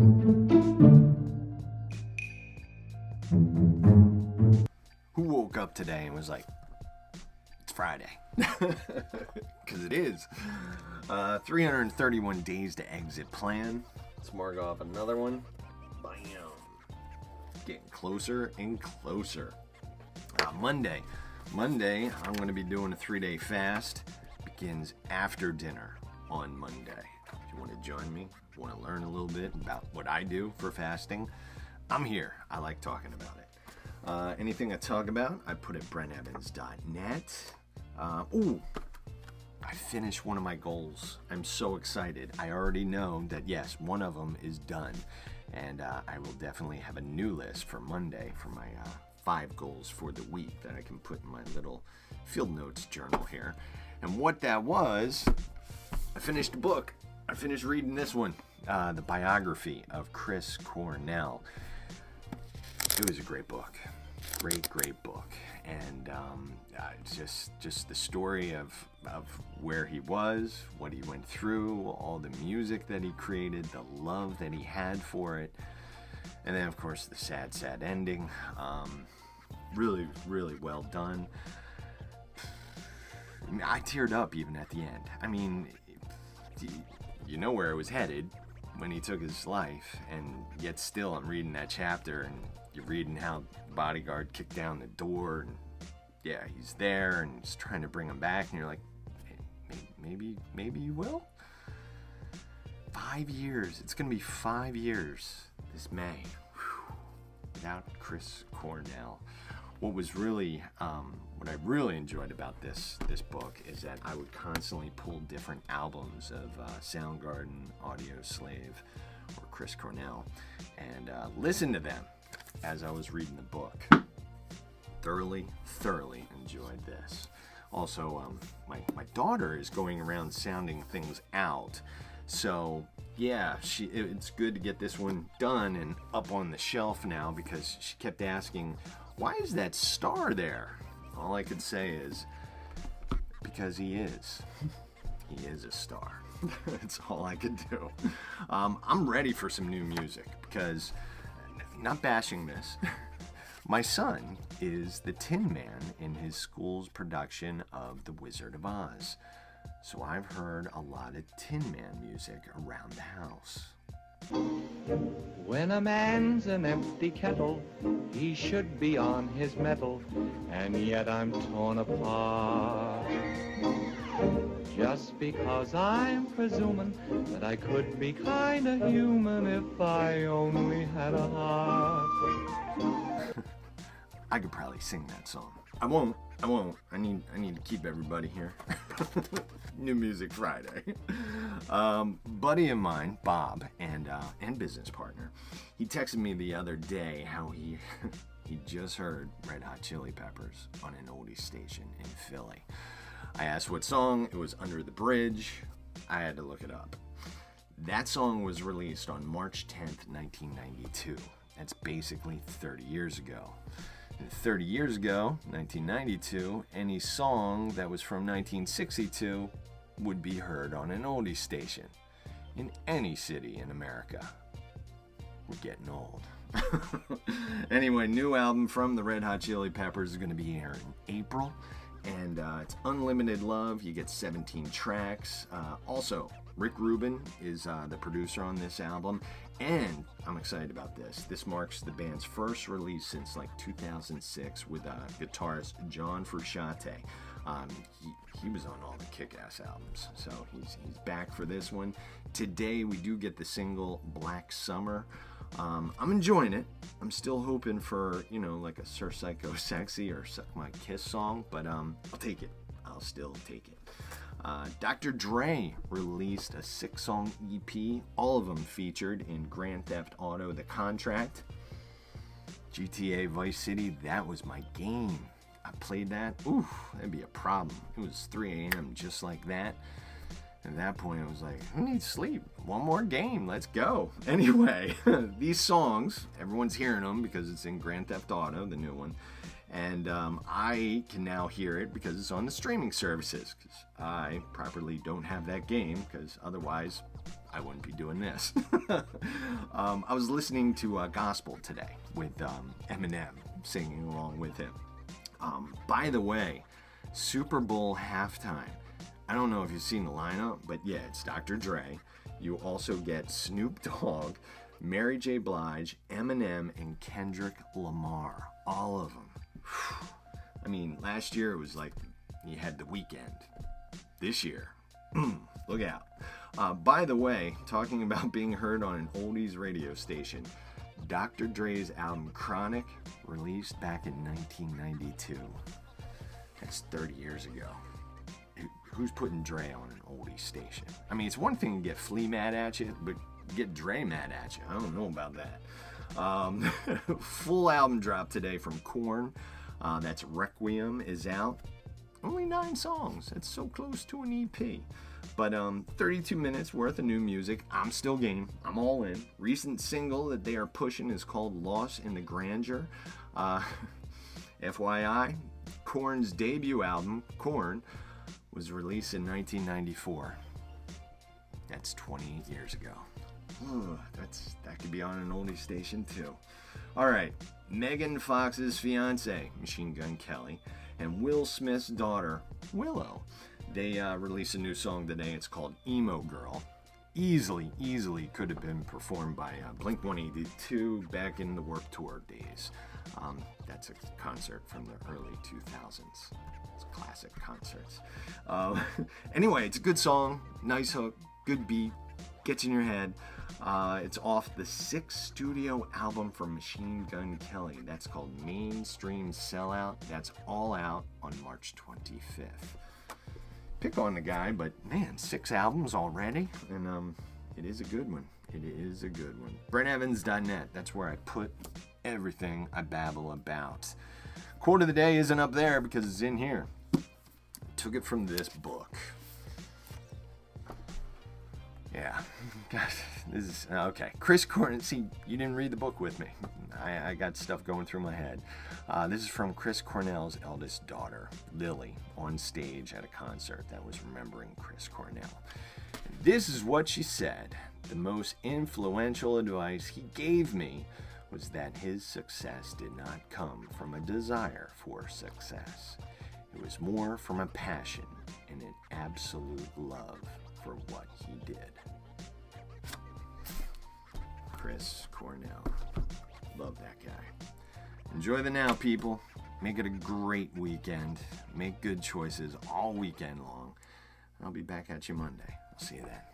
Who woke up today and was like, it's Friday? Because it is. Uh, 331 days to exit plan. Let's mark off another one. Bam. Getting closer and closer. Uh, Monday. Monday, I'm going to be doing a three day fast. Begins after dinner on Monday. You want to join me, want to learn a little bit about what I do for fasting, I'm here. I like talking about it. Uh, anything I talk about, I put at brentevans.net. Uh, ooh, I finished one of my goals. I'm so excited. I already know that yes, one of them is done. And uh, I will definitely have a new list for Monday for my uh, five goals for the week that I can put in my little field notes journal here. And what that was, I finished a book. I finished reading this one, uh, the biography of Chris Cornell. It was a great book, great, great book, and um, uh, just just the story of of where he was, what he went through, all the music that he created, the love that he had for it, and then of course the sad, sad ending. Um, really, really well done. I, I teared up even at the end. I mean, you know where it was headed when he took his life, and yet still I'm reading that chapter and you're reading how the bodyguard kicked down the door and yeah, he's there and he's trying to bring him back, and you're like, maybe, maybe you will. Five years. It's gonna be five years this May without Chris Cornell. What was really, um, what I really enjoyed about this this book is that I would constantly pull different albums of uh, Soundgarden, Audioslave, or Chris Cornell, and uh, listen to them as I was reading the book. Thoroughly, thoroughly enjoyed this. Also, um, my, my daughter is going around sounding things out. So, yeah, she it's good to get this one done and up on the shelf now because she kept asking, why is that star there? All I could say is, because he is. He is a star. That's all I could do. Um, I'm ready for some new music because, not bashing this, my son is the Tin Man in his school's production of The Wizard of Oz. So I've heard a lot of Tin Man music around the house. When a man's an empty kettle, he should be on his mettle, and yet I'm torn apart. Just because I'm presuming that I could be kinda human if I only had a heart. I could probably sing that song. I won't. I won't. I need. I need to keep everybody here. New Music Friday. Um, buddy of mine, Bob, and uh, and business partner, he texted me the other day how he he just heard Red Hot Chili Peppers on an oldie station in Philly. I asked what song. It was Under the Bridge. I had to look it up. That song was released on March 10th, 1992. That's basically 30 years ago. 30 years ago, 1992, any song that was from 1962 would be heard on an oldie station in any city in America. We're getting old. anyway, new album from the Red Hot Chili Peppers is going to be here in April. And uh, it's Unlimited Love. You get 17 tracks. Uh, also, Rick Rubin is uh, the producer on this album, and I'm excited about this. This marks the band's first release since like 2006 with uh, guitarist John Frusciante. Um, he, he was on all the kick-ass albums, so he's, he's back for this one. Today we do get the single Black Summer. Um, I'm enjoying it. I'm still hoping for, you know, like a Sir Psycho Sexy or Suck My Kiss song, but um, I'll take it. I'll still take it. Uh, Dr. Dre released a six song EP, all of them featured in Grand Theft Auto The Contract. GTA Vice City, that was my game. I played that. Ooh, that'd be a problem. It was 3 a.m. just like that. At that point, I was like, who needs sleep. One more game. Let's go. Anyway, these songs, everyone's hearing them because it's in Grand Theft Auto, the new one and um, I can now hear it because it's on the streaming services. Because I properly don't have that game, because otherwise I wouldn't be doing this. um, I was listening to uh, gospel today with um, Eminem singing along with him. Um, by the way, Super Bowl halftime. I don't know if you've seen the lineup, but yeah, it's Dr. Dre. You also get Snoop Dogg, Mary J. Blige, Eminem, and Kendrick Lamar. All of them. I mean, last year it was like you had the Weeknd. This year, look out. Uh, by the way, talking about being heard on an oldies radio station, Dr. Dre's album Chronic, released back in 1992. That's 30 years ago. Who's putting Dre on an oldie station? I mean, it's one thing to get Flea mad at you, but get Dre mad at you. I don't know about that. Um, full album drop today from Korn. Uh, that's Requiem is out. Only nine songs. That's so close to an EP. But um, 32 minutes worth of new music. I'm still game. I'm all in. Recent single that they are pushing is called Lost in the Grandeur. Uh, FYI, Korn's debut album, Korn, was released in 1994. That's 28 years ago. Ooh, that's that could be on an oldie station too. All right, Megan Fox's fiance, Machine Gun Kelly, and Will Smith's daughter, Willow. They uh, released a new song today. It's called Emo Girl. Easily, easily could have been performed by uh, Blink 182 back in the Warped Tour days. Um, that's a concert from the early 2000s. It's classic concerts. Uh, anyway, it's a good song, nice hook, good beat, gets in your head. Uh, it's off the sixth studio album from Machine Gun Kelly. That's called Mainstream Sellout. That's all out on March 25th. Pick on the guy, but man, six albums already, and um, it is a good one. It is a good one. BrentEvans.net. That's where I put everything I babble about. Quote of the day isn't up there because it's in here. Took it from this book. Yeah, this is okay. Chris Cornell. See, you didn't read the book with me. I, I got stuff going through my head. Uh, this is from Chris Cornell's eldest daughter, Lily, on stage at a concert that was remembering Chris Cornell. this is what she said. The most influential advice he gave me was that his success did not come from a desire for success. It was more from a passion and an absolute love for what he did. Chris Cornell. Love that guy. Enjoy the now, people. Make it a great weekend. Make good choices all weekend long. I'll be back at you Monday. I'll see you then.